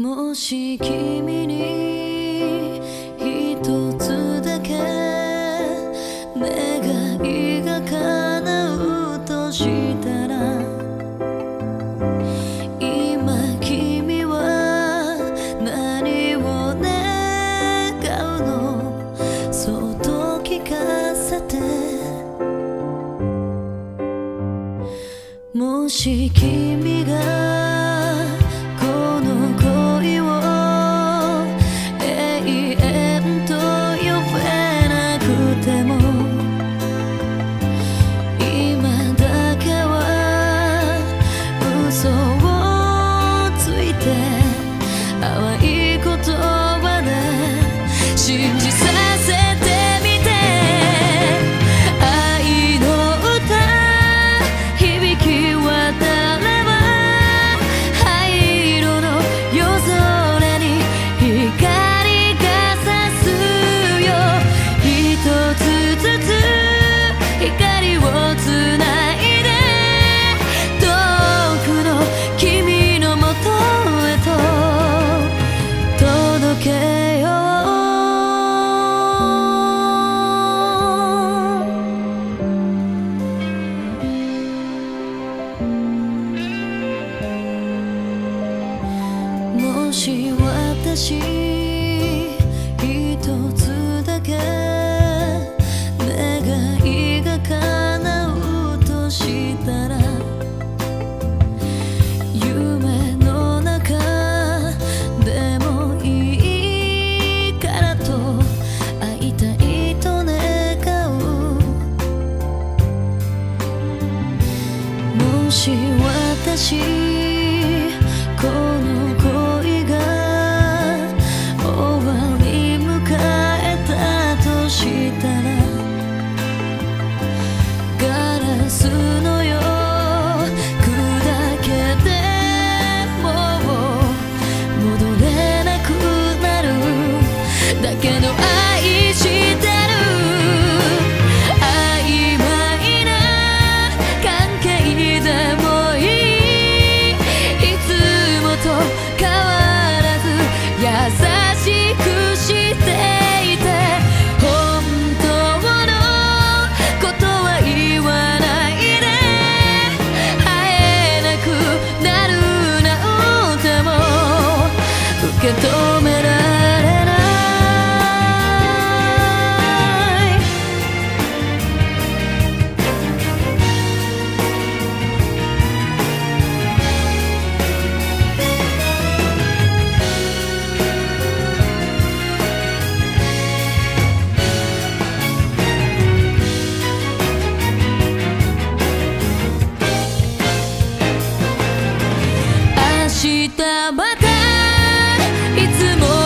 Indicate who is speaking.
Speaker 1: もし君に一つだけ願いが叶うとしたら今君は何を願うの？そっと聞かせて。もし君がもし私一つだけ願いが叶うとしたら夢の中でもいいからと会いたいと願う。もし私いつも